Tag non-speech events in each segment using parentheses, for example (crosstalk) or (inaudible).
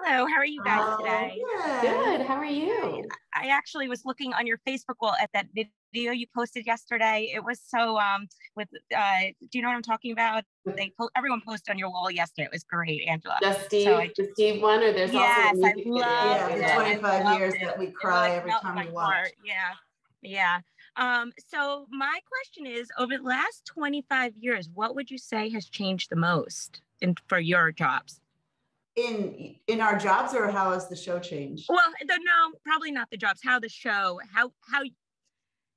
Hello, how are you guys Oh, today? good. Good. How are you? I actually was looking on your Facebook wall at that video you posted yesterday. It was so um with uh do you know what I'm talking about? They po- everyone posted on your wall yesterday. It was great, Angela. The Steve, I- the Steve one, or there's Yes, also I the music love. Yeah, it. the I 25 years it. that we cry really every time we watch. heart. Yeah. Yeah. Um, so my question is over the last 25 years, what would you say has changed the most in for your jobs? In in our jobs or how has the show changed? Well, the, no, probably not the jobs. How the show, how how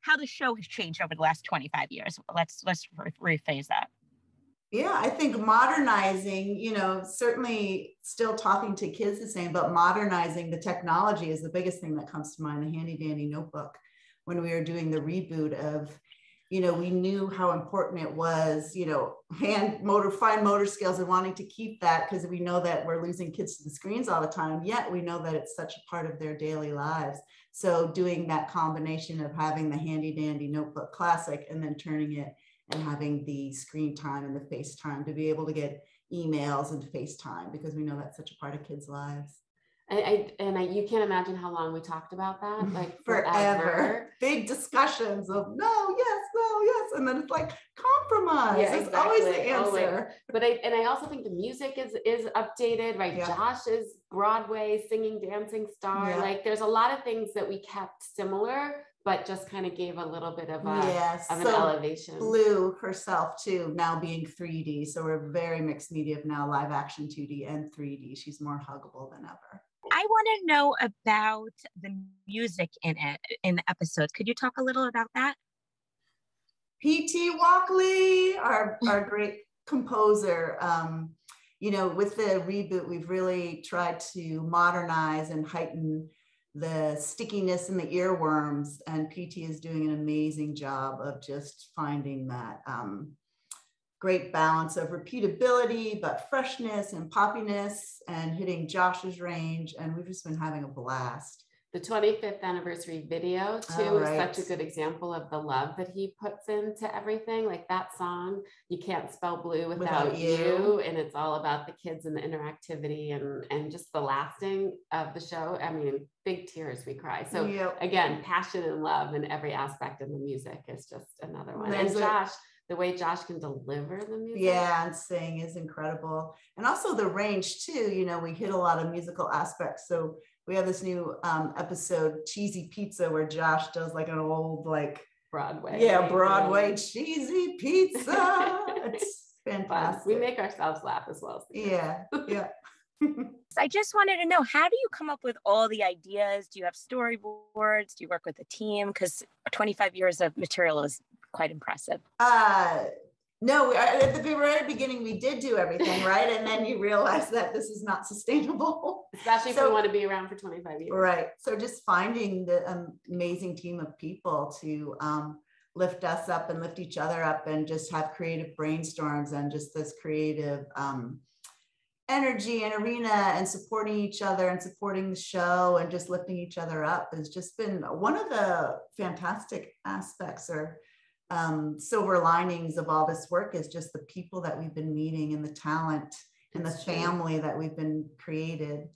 how the show has changed over the last 25 years. Let's let's re- rephrase that. Yeah, I think modernizing, you know, certainly still talking to kids the same, but modernizing the technology is the biggest thing that comes to mind. The handy dandy notebook when we were doing the reboot of, you know, we knew how important it was, you know, hand motor, fine motor skills and wanting to keep that because we know that we're losing kids to the screens all the time. Yet we know that it's such a part of their daily lives. So doing that combination of having the handy dandy notebook classic and then turning it and having the screen time and the FaceTime to be able to get emails and FaceTime because we know that's such a part of kids' lives. I, I and I, you can't imagine how long we talked about that, (laughs) like Forever. forever. Big discussions of no, yes, no, yes. And then it's like compromise. Yeah, it's always the exactly. Always. answer. But I and I also think the music is is updated, right? Yeah. Josh is Broadway singing, dancing star. Yeah. Like there's a lot of things that we kept similar, but just kind of gave a little bit of a yes. of an So elevation. Blue herself too, now being 3D. So we're very mixed media of now live action 2D and 3D. She's more huggable than ever. I want to know about the music in it in the episodes. Could you talk a little about that? P.T. Walkley, our, (laughs) our great composer. Um, you know, with the reboot, we've really tried to modernize and heighten the stickiness and the earworms. And PT is doing an amazing job of just finding that um, great balance of repeatability, but freshness and poppiness and hitting Josh's range. And we've just been having a blast. the 25th anniversary video too Oh, is such a good example of the love that he puts into everything like that song you can't spell blue without, Without you. You. and it's all about the kids and the interactivity and and just the lasting of the show i mean big tears we cry so Yep. again passion and love in every aspect of the music is just another one and There's josh the way josh can deliver the music Yeah, and sing is incredible. And also the range too, you know, we hit a lot of musical aspects. So we have this new um, episode, Cheesy Pizza, where Josh does like an old, like, broadway yeah, right? Broadway cheesy pizza. (laughs) It's Fun. fantastic. we make ourselves laugh as well as yeah, yeah. (laughs) I just wanted to know how do you come up with all the ideas? Do you have storyboards? Do you work with a team? Because 25 years of material is quite impressive. Uh, no, we- at the very beginning, we did do everything, (laughs) right? And then you realize that this is not sustainable. especially if So- we want to be around for 25 years Right. So just finding the amazing team of people to um, lift us up and lift each other up and just have creative brainstorms and just this creative um, energy and arena and supporting each other and supporting the show and just lifting each other up has just been one of the fantastic aspects or um, silver linings of all this work is just the people that we've been meeting and the talent and the true. family that we've been created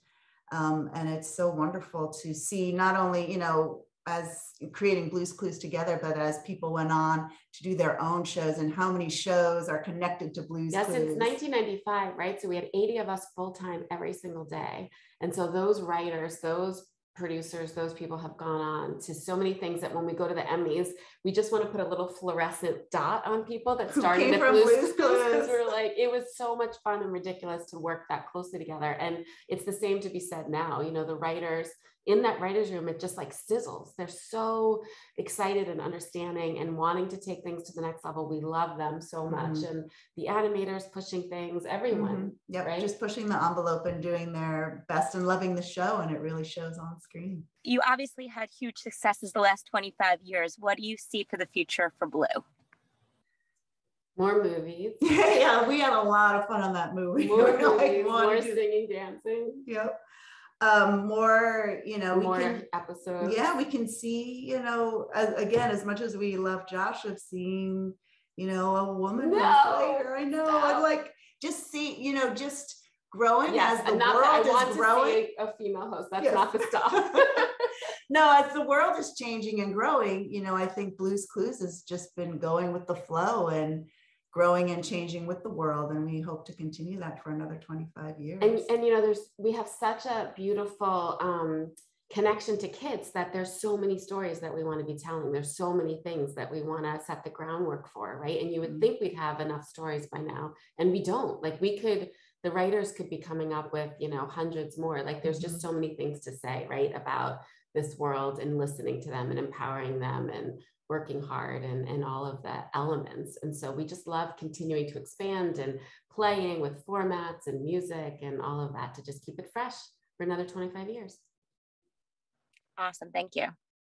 um, and it's so wonderful to see not only you know as creating blues clues together but as people went on to do their own shows and how many shows are connected to blues Yeah, clues since 1995, right? So we had 80 of us full time every single day. And so those writers, those producers, those people have gone on to so many things that when we go to the Emmys, we just want to put a little fluorescent dot on people that started at Blues Blue's Clues because Clues. we're like, it was so much fun and ridiculous to work that closely together. And it's the same to be said now. You know, the writers in that writer's room, it just like sizzles. They're so excited and understanding and wanting to take things to the next level. We love them so much. Mhm. And the animators pushing things, everyone. Mhm. Yep, right? just pushing the envelope and doing their best and loving the show, and it really shows on screen. You obviously had huge successes the last 25 years. What do you see for the future for Blue? More movies, (laughs) yeah, we had a lot of fun on that movie. (laughs) more We, like, movies, more singing, dancing, Yep. Um, more, you know, we more can episodes. yeah we can see you know as, again as much as we love josh of seeing you know a woman No, i know stop. i'd like just see you know just growing yes, as the and not that I world want is to growing. a female host. That's Yes. not the stuff. (laughs) no, as the world is changing and growing, you know, I think Blues Clues has just been going with the flow and growing and changing with the world. And we hope to continue that for another 25 years. and and you know there's we have such a beautiful um connection to kids that there's so many stories that we want to be telling there's so many things that we want to set the groundwork for right and you would Mhm. think we'd have enough stories by now and we don't like we could the writers could be coming up with you know hundreds more like there's just so many things to say right about this world and listening to them and empowering them and working hard and, and all of the elements and so we just love continuing to expand and playing with formats and music and all of that to just keep it fresh for another 25 years Awesome. Thank you.